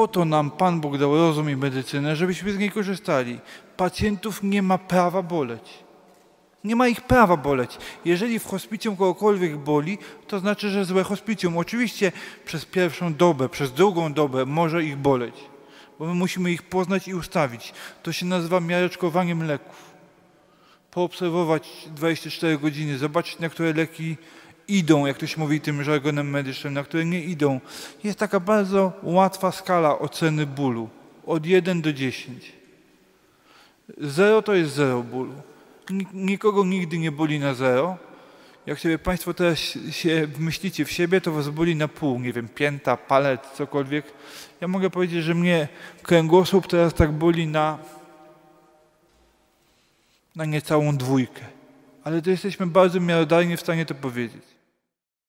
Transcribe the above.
po to nam Pan Bóg dał rozum i medycynę, żebyśmy z niej korzystali. Pacjentów nie ma prawa boleć. Nie ma ich prawa boleć. Jeżeli w hospicjum kogokolwiek boli, to znaczy, że złe hospicjum. Oczywiście przez pierwszą dobę, przez drugą dobę może ich boleć, bo my musimy ich poznać i ustawić. To się nazywa miareczkowaniem leków. Poobserwować 24 godziny, zobaczyć, na które leki idą, jak to się mówi tym żargonem medycznym, na które nie idą. Jest taka bardzo łatwa skala oceny bólu. Od 1 do 10. 0 to jest 0 bólu. Nikogo nigdy nie boli na zero. Jak sobie Państwo teraz się wmyślicie w siebie, to Was boli na pół, nie wiem, pięta, palec, cokolwiek. Ja mogę powiedzieć, że mnie kręgosłup teraz tak boli na, na niecałą dwójkę. Ale to jesteśmy bardzo miarodajnie w stanie to powiedzieć.